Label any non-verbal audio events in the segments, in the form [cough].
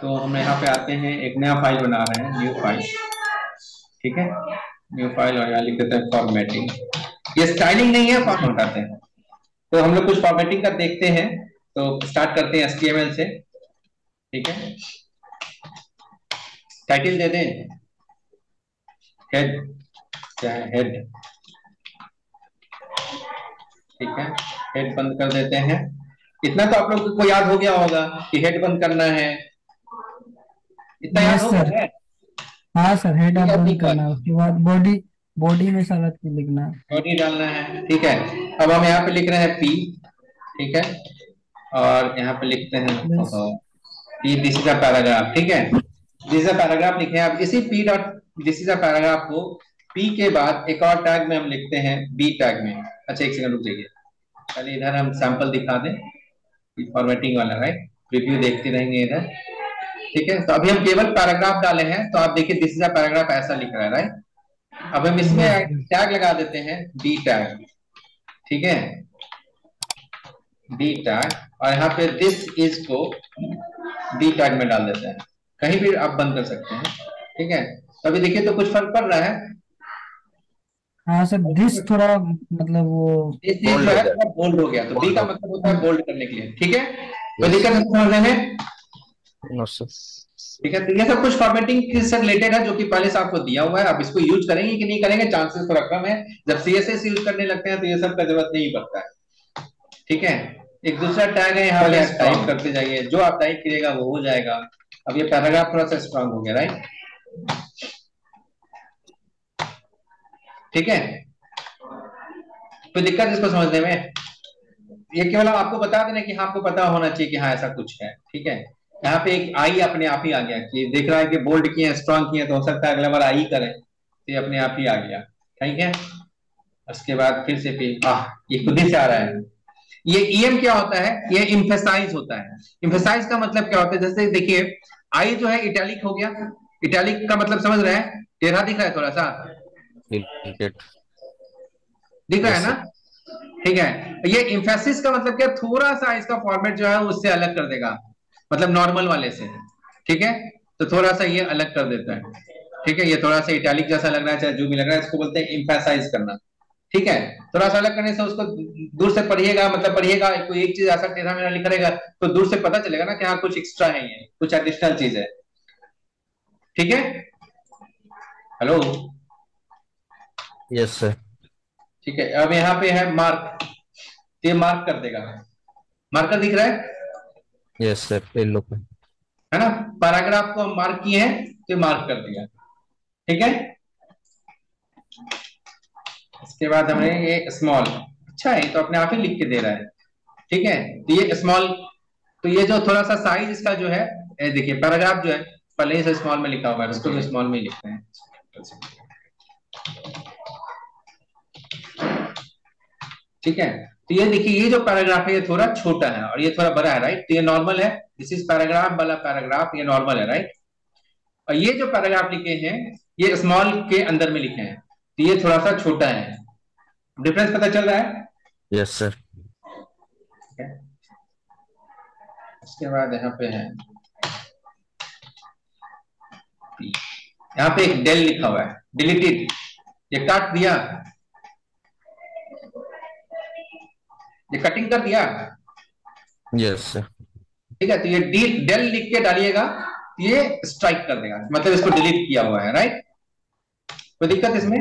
तो हम यहाँ पे आते हैं, एक नया फ़ाइल बना रहे हैं न्यू फ़ाइल ठीक है? न्यू फ़ाइल और यहाँ लिख देते हैं फॉर्मेटिंग ये स्टाइलिंग नहीं है फॉर्म उठाते हैं. तो हम लोग कुछ फॉर्मेटिंग का देखते हैं. तो स्टार्ट करते हैं एसटीएमएल से. ठीक है? टाइटल दे दें. हेड क्या है? हेड ठीक है? हेड बंद कर देते हैं. इतना तो आप लोग को याद हो गया होगा कि हेड बंद करना है. इतना याद हो गया हाँ? सर हेड आप बंद करना है। उसके बाद बॉडी बॉडी में सारा चीज़ लिखना। है बॉडी डालना है ठीक है। अब हम यहाँ पे लिख रहे हैं पी ठीक है? और यहाँ पे लिखते हैं P this is a paragraph ठीक है? दिस इज़ अ पैराग्राफ लिखे अब इसी P dot this is a paragraph को पी के बाद एक और टैग में हम लिखते हैं बी टैग में। अच्छा एक सेकंड रुक जाइए। पहले इधर हम सैंपल दिखा दें। फॉर्मेटिंग वाला राइट रिव्यू देखते रहेंगे इधर। ठीक है? तो अभी हम केवल पैराग्राफ डाले हैं तो आप देखिए दिस इज़ अ पैराग्राफ ऐसा लिख रहा है राइट अब हम इसमें टैग लगा देते हैं डी टैग ठीक है? डी टैग और यहाँ पे दिस इज़ को डी टैग में डाल देते हैं। कहीं भी आप बंद कर सकते हैं ठीक है? तो अभी देखिए तो कुछ फ़र्क पड़ रहा है। हाँ सर दिस थोड़ा मतलब वो दिस बोल्ड हो गया। तो डी का मतलब होता है बोल्ड करने के लिए ठीक है? कोई दिक्कत है? समझने में ठीक है तो ये सब कुछ फॉर्मेटिंग से रिलेटेड है जो कि पहले से आपको दिया हुआ है। आप इसको यूज़ करेंगे कि नहीं करेंगे चांसेस थोड़ा कम है जब सीएसएस यूज़ करने लगते हैं तो ये सब का ज़रूरत नहीं पड़ता है। ठीक है? एक दूसरा टैग है यहाँ पे टाइप करते जाइए। जो आप टाइप करिएगा वो हो जाएगा। अब ये पैराग्राफ थोड़ा सा स्ट्रांग हो गया राइट ठीक है? कोई दिक्कत इसको समझने में? ये केवल आपको बता देना कि हाँ आपको पता होना चाहिए कि हाँ ऐसा कुछ है। ठीक है? यहाँ पे एक आई अपने आप ही आ गया कि देख रहा है कि बोल्ड किए स्ट्रांग किए तो हो सकता है अगला बार आई करें तो ये अपने आप ही आ गया। ठीक है? उसके बाद फिर से फिर आह ये खुद ही से आ रहा है। ये ईएम क्या होता है? ये इम्फेसाइज होता है। इम्फेसाइज का मतलब क्या होता है? जैसे देखिए आई जो है इटैलिक हो गया। इटैलिक का मतलब समझ रहे हैं? टेढ़ा दिख रहा है थोड़ा सा। दिख रहा है ना? ठीक है। ये इम्फेसिस का मतलब क्या? थोड़ा सा इसका फॉर्मेट जो है उससे अलग कर देगा। मतलब नॉर्मल वाले से ठीक है? तो थोड़ा सा ये अलग कर देता है। ठीक है? ये थोड़ा सा इटैलिक जैसा लग रहा है चाहे जो भी लग रहा है इसको बोलते हैं इम्फेसाइज करना। ठीक है? थोड़ा सा अलग करने से उसको दूर से पढ़िएगा मतलब पढ़िएगा कोई एक चीज़ ऐसा टेढ़ा मेरा लिखा रहेगा तो दूर से पता चलेगा ना कि हाँ कुछ एक्स्ट्रा है ये कुछ एडिशनल चीज़ है। ठीक है? हेलो यस सर ठीक है? अब यहाँ पे है मार्क ये मार्क कर देगा। मार्कर दिख रहा है? यस सर येलो पे है ना? पैराग्राफ को हम मार्क किए हैं तो मार्क कर दिया। ठीक है? इसके बाद हमें ये स्मॉल अच्छा है तो अपने आप ही लिख के दे रहा है। ठीक है? तो ये स्मॉल तो ये जो थोड़ा सा साइज़ इसका जो है देखिए पैराग्राफ जो है, पहले ही से स्मॉल में लिखा हुआ है, उसको स्मॉल में लिखते हैं। ठीक है? तो ये देखिए ये जो पैराग्राफ है ये थोड़ा छोटा है और ये थोड़ा बड़ा है राइट तो ये नॉर्मल है। दिस इज़ पैराग्राफ वाला पैराग्राफ ये नॉर्मल है राइट और ये जो पैराग्राफ लिखे हैं ये स्मॉल के अंदर में लिखे हैं। तो ये थोड़ा सा छोटा है। डिफरेंस पता चल रहा है? यस सर उसके बाद यहाँ पे है। यहाँ पे एक डेल लिखा हुआ है। डिलीटेड ये काट दिया। ये कटिंग कर दिया? यस ठीक है तो ये डी डेल लिख के डालिएगा ये स्ट्राइक कर देगा। मतलब इसको डिलीट किया हुआ है राइट कोई दिक्कत इसमें?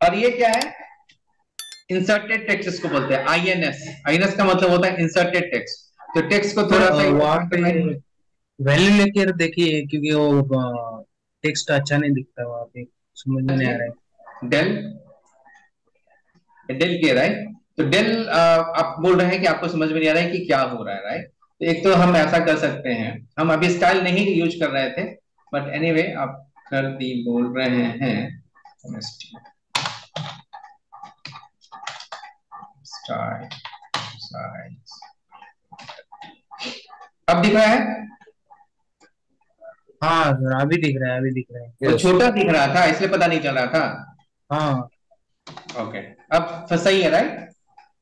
और ये क्या है? इंसर्टेड टेक्स्ट इसको बोलते हैं आईएनएस आईएनएस का मतलब होता है इंसर्टेड टेक्स्ट तो टेक्स्ट को थोड़ा सा वैल्यू लेके देखिए क्योंकि वो टेक्स्ट अच्छा नहीं दिखता वहाँ पे समझ में नहीं आ रहा है। डेल डेल के राइट तो डेल आप बोल रहे हैं कि आपको समझ में नहीं आ रहा है कि क्या हो रहा है राइट तो एक तो हम ऐसा कर सकते हैं। हम अभी स्टाइल नहीं यूज़ कर रहे थे बट एनीवे anyway, आप कर दी बोल रहे हैं। स्टाइल अब दिख रहा है? हाँ अभी दिख रहा है अभी दिख रहा है। तो छोटा दिख रहा था इसलिए पता नहीं चल रहा था। हाँ। ओके अब सही है राइट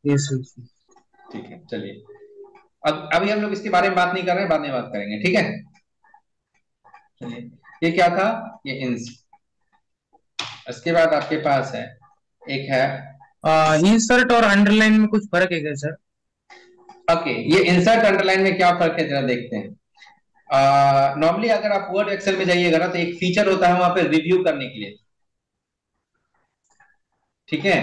यस ठीक है चलिए। अब अभी हम लोग इसके बारे में बात नहीं कर रहे बाद में बात करेंगे ठीक है? चलिए ये क्या था? ये इंस इसके बाद आपके पास है एक है इंसर्ट और अंडरलाइन में कुछ फ़र्क है क्या सर ओके ये इंसर्ट अंडरलाइन में क्या फ़र्क है जरा देखते हैं। नॉर्मली अगर आप वर्ड एक्सेल में जाइएगा ना तो एक फीचर होता है वहाँ पे रिव्यू करने के लिए। ठीक है?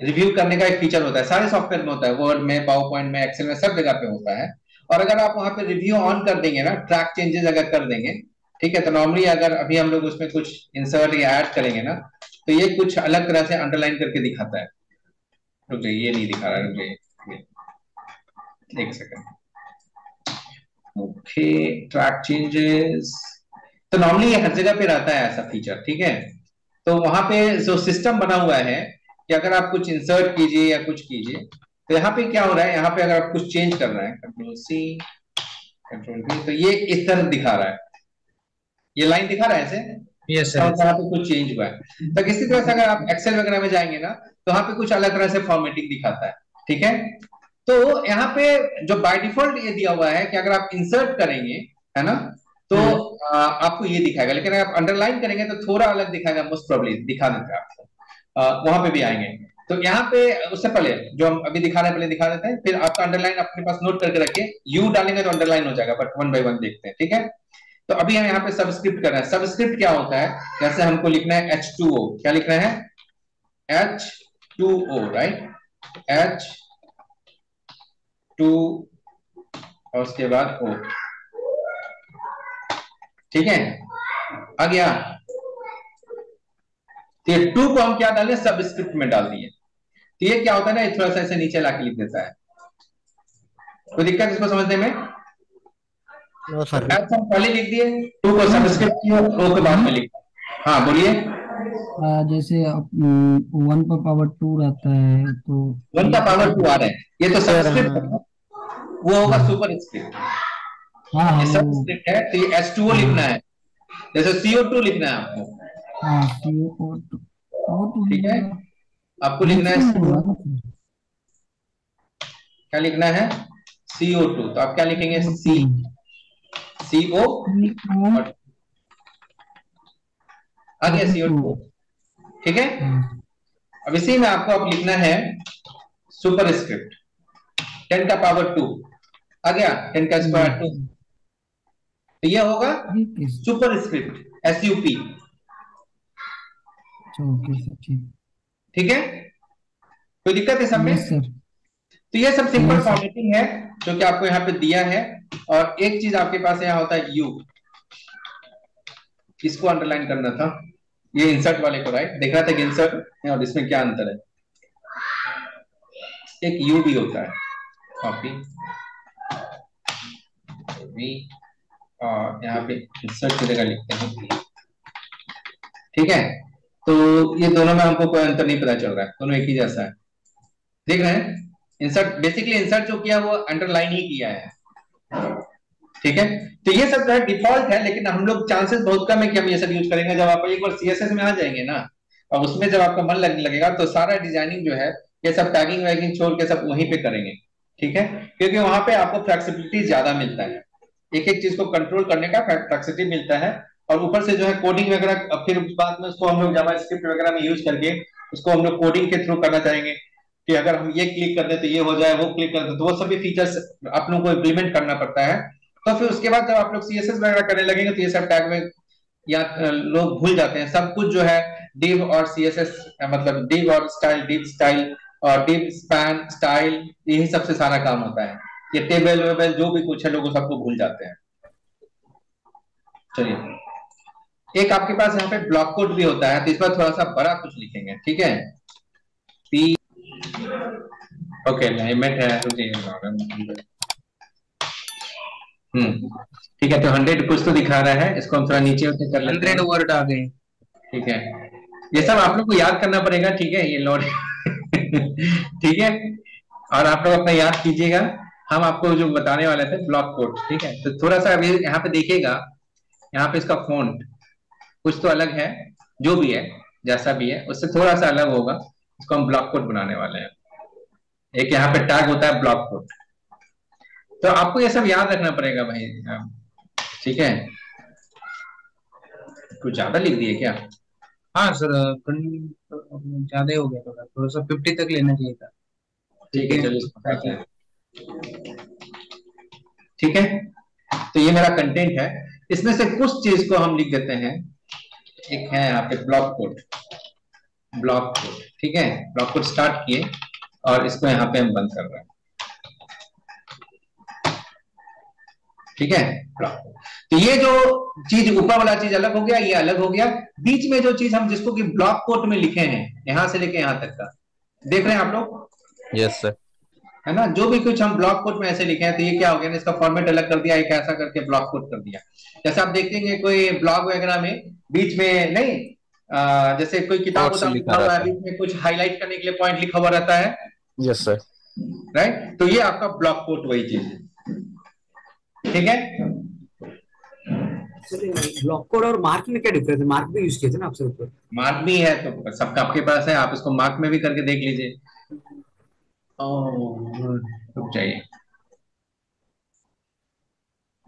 रिव्यू करने का एक फीचर होता है, सारे सॉफ्टवेयर में होता है वर्ड में पावर पॉइंट में एक्सेल में, सब जगह पे होता है। और अगर आप वहाँ पे रिव्यू ऑन कर देंगे ना ट्रैक चेंजेस अगर कर देंगे, ठीक है तो नॉर्मली अगर अभी हम लोग उसमें कुछ इंसर्ट या ऐड करेंगे ना तो ये कुछ अलग तरह से अंडरलाइन करके दिखाता है। रुक जाइए, ये नहीं दिखा रहा रुक जाइए एक सेकंड ओके ट्रैक चेंजेस तो नॉर्मली हर जगह पे रहता है ऐसा फीचर ठीक है? तो वहाँ पे जो सिस्टम बना हुआ है कि अगर आप कुछ इंसर्ट कीजिए या कुछ कीजिए तो यहाँ पे क्या हो रहा है यहाँ पे अगर आप कुछ चेंज कर रहे हैं कंट्रोल सी कंट्रोल बी तो ये इस तरह दिखा रहा है। ये लाइन दिखा रहा है ऐसे? यस यहाँ सर पे कुछ चेंज हुआ है। तो इसी तरह से अगर आप एक्सेल वगैरह में जाएँगे ना तो वहाँ पे कुछ अलग तरह से फॉर्मेटिंग दिखाता है। ठीक है? तो यहाँ पे जो बाय डिफ़ॉल्ट ये दिया हुआ है कि अगर आप इंसर्ट करेंगे है ना तो आ, आपको ये दिखाएगा लेकिन अगर आप अंडरलाइन करेंगे तो थोड़ा अलग दिखाएगा मोस्ट प्रॉब्ली दिखा देते हैं आपको वहाँ पे भी आएँगे। तो यहाँ पे उससे पहले जो हम अभी दिखा रहे हैं पहले दिखा देते हैं फिर आपका अंडरलाइन अपने पास नोट करके रखिए। यू डालेंगे तो अंडरलाइन हो जाएगा बट वन बाई वन देखते हैं ठीक है? तो अभी हम यहाँ पे सबस्क्रिप्ट कर रहे हैं। सबस्क्रिप्ट क्या होता है? जैसे हमको लिखना है एच टू ओ क्या लिखना है? H two O right H two और उसके बाद ओ ठीक है? आ गया। तो ये टू को हम क्या डालें सबस्क्रिप्ट में डाल दिए। तो ये क्या होता है ना ये थोड़ा सा ऐसे नीचे लाके लिख देता है। कोई दिक्कत इसको समझने में? नो सर हम पहले लिख दिए। टू को सबस्क्रिप्ट किया ओ के बाद में लिखा हाँ बोलिए। जैसे वन पर पावर टू रहता है तो वन का पावर टू आ रहा है। ये तो सबस्क्रिप्ट है। वो होगा सुपर स्क्रिप्ट ये है तो ये एच लिखना है? जैसे सीओ टू लिखना है आपको। हाँ ठीक है? आपको लिखना है क्या लिखना है? सीओ टू तो आप क्या लिखेंगे? सी सीओ आ गया सीओ टू ठीक है? अब इसी में आपको अब लिखना है सुपर स्क्रिप्ट टेन का पावर टू आ गया? टेन का स्क्वायर टू तो ये होगा superscript S U P okay sir ठीक. है? कोई दिक्कत है सब में तो ये सब सिंपल फॉर्मेटिंग है जो कि आपको यहाँ पे दिया है और एक चीज़ आपके पास यहाँ होता है यू इसको अंडरलाइन करना था। ये इंसर्ट वाले को राइट देख रहा था कि इंसर्ट और इसमें क्या अंतर है? एक यू भी होता है। कॉपी और यहाँ पे इंसर्ट की जगह लिखते हैं, ठीक है? तो ये दोनों में हमको कोई अंतर नहीं पता चल रहा है, दोनों एक ही जैसा है। देख रहे हैं? इंसर्ट बेसिकली इंसर्ट जो किया वो अंडरलाइन ही किया है। ठीक है? तो ये सब जो है डिफ़ॉल्ट है, लेकिन हम लोग चांसेस बहुत कम है कि हम ये सब यूज़ करेंगे। जब आप एक बार सीएसएस में आ जाएँगे ना, और उसमें जब आपका मन लगने लगेगा तो सारा डिज़ाइनिंग जो है, ये सब टैगिंग वैगिंग छोड़ के सब वहीं पे करेंगे। ठीक है? क्योंकि वहाँ पे आपको फ्लेक्सिबिलिटी ज़्यादा मिलता है। एक एक चीज़ को कंट्रोल करने का फ्लेक्सिबिलिटी मिलता है और ऊपर से जो है कोडिंग वगैरह फिर बाद में उसको हम लोग जावा स्क्रिप्ट वगैरह में यूज़ करके उसको हम लोग कोडिंग के थ्रू करना चाहेंगे कि अगर हम ये क्लिक कर दे तो ये हो जाए, वो क्लिक कर दे तो वो सभी फीचर्स आप लोगों को इम्प्लीमेंट करना पड़ता है। तो फिर उसके बाद जब आप लोग सीएसएस वगैरह करने लगेंगे तो ये सब टैग में या लोग भूल जाते हैं। सब कुछ जो है div और सीएसएस मतलब div और स्टाइल div स्टाइल और div स्पैन स्टाइल यही सबसे सारा काम होता है। ये टेबल वेबल जो भी कुछ है लोग सबको भूल जाते हैं। चलिए। एक आपके पास यहाँ पे ब्लॉक कोड भी होता है तो इस पर थोड़ा सा बड़ा कुछ लिखेंगे ठीक है? पी ओके है हम्म ठीक है तो हंड्रेड कुछ तो दिखा रहा है इसको हम थोड़ा नीचे कर हंड्रेड वर्ड आ गए। ठीक है। ये सब आप लोग को याद करना पड़ेगा ठीक है ये लोड [laughs] ठीक है और आप लोग अपना याद कीजिएगा। हम आपको जो बताने वाले थे ब्लॉक कोड ठीक है? तो थोड़ा सा अभी यहाँ पे देखिएगा यहाँ पे इसका फ़ोन कुछ तो अलग है जो भी है जैसा भी है उससे थोड़ा सा अलग होगा। इसको हम ब्लॉक कोड बनाने वाले हैं। एक यहाँ पे टैग होता है ब्लॉक कोड तो आपको ये सब याद रखना पड़ेगा भाई ठीक है? कुछ ज़्यादा लिख दिए क्या? हाँ सर ज़्यादा हो गया थोड़ा थोड़ा सा फिफ्टी तक लेना चाहिए था। ठीक है चलिए ठीक है? तो ये मेरा कंटेंट है। इसमें से कुछ चीज़ को हम लिख देते हैं। एक है यहाँ पे ब्लॉक कोड ब्लॉक कोड ठीक है? ब्लॉक कोड स्टार्ट किए और इसको यहाँ पे हम बंद कर रहे हैं। ठीक है? ब्लॉक तो ये जो चीज़ ऊपर वाला चीज़ अलग हो गया, ये अलग हो गया। बीच में जो चीज़ हम जिसको कि ब्लॉक कोड में लिखे हैं, यहाँ से लेके यहाँ तक का। देख रहे हैं आप लोग? यस सर है ना? जो भी कुछ हम ब्लॉक कोड में ऐसे लिखे हैं तो ये क्या हो गया ना इसका फॉर्मेट अलग कर दिया एक ऐसा करके ब्लॉक कोड कर दिया। जैसे आप देखेंगे कोई ब्लॉग वगैरह में बीच में नहीं आ, जैसे कोई किताब लिखा हुआ है। बीच में कुछ हाईलाइट करने के लिए पॉइंट लिखा हुआ रहता है। यस सर राइट तो ये आपका ब्लॉक कोड वही चीज़ है। ठीक है? ब्लॉक कोड और मार्क में क्या डिफरेंस है? मार्क भी यूज़ किए थे ना आपसे ऊपर? मार्क भी है तो सबका आपके पास है आप इसको मार्क में भी करके देख लीजिए। रुक जाइए।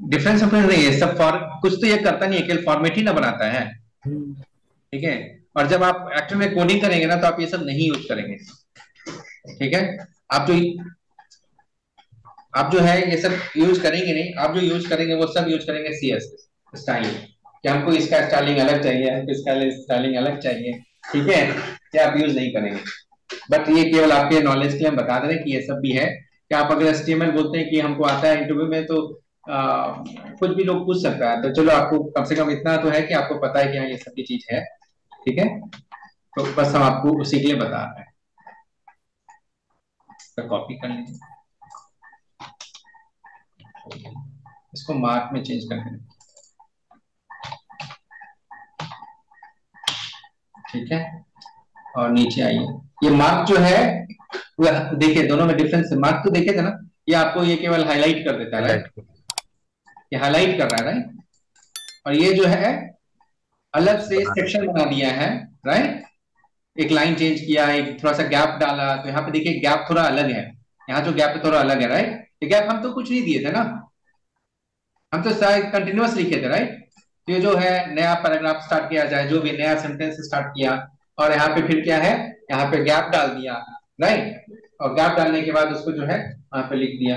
डिफरेंस ऑफ़ नहीं है, सब फॉर कुछ तो ये करता नहीं है केवल फॉर्मेट ही ना बनाता है। ठीक है? और जब आप एक्चुअल में कोडिंग करेंगे ना तो आप ये सब नहीं यूज़ करेंगे। ठीक है? आप जो आप जो है, ये सब यूज़ करेंगे नहीं, आप जो यूज़ करेंगे, वो सब यूज़ करेंगे सी एस स्टाइलिंग कि हमको इसका स्टाइलिंग अलग चाहिए, हमको इसका स्टाइलिंग अलग चाहिए। ठीक है? क्या आप यूज़ नहीं करेंगे। बट ये केवल आपके नॉलेज के लिए हम बता दे रहे हैं कि ये सब भी है। कि आप अगर एस्टीएमएल बोलते हैं कि हमको आता है इंटरव्यू में तो आ, कुछ भी लोग पूछ सकता है। तो चलो आपको कम से कम इतना तो है कि आपको पता है कि हाँ ये सब भी चीज़ है। ठीक है? तो बस हम आपको उसी के लिए बता रहे हैं। तो कॉपी कर लीजिए इसको मार्क में चेंज कर दें ठीक है? और नीचे आइए। ये मार्क जो है देखिए दोनों में डिफरेंस है। मार्क तो देखे थे ना ये आपको ये केवल हाईलाइट कर देता है ये हाईलाइट कर रहा है राइट और ये जो है अलग से सेक्शन बना दिया है राइट एक लाइन चेंज किया एक थोड़ा सा गैप डाला तो यहाँ पे देखिए गैप थोड़ा अलग है। यहाँ जो गैप है थोड़ा अलग है राइट ये गैप हम तो कुछ नहीं दिए थे ना। हम तो कंटिन्यूस लिखे थे राइट तो ये जो है नया पैराग्राफ स्टार्ट किया जाए जो भी नया सेंटेंस स्टार्ट किया और यहाँ पे फिर क्या है? यहाँ पे गैप डाल दिया राइट और गैप डालने के बाद उसको जो है, यहाँ पे लिख दिया।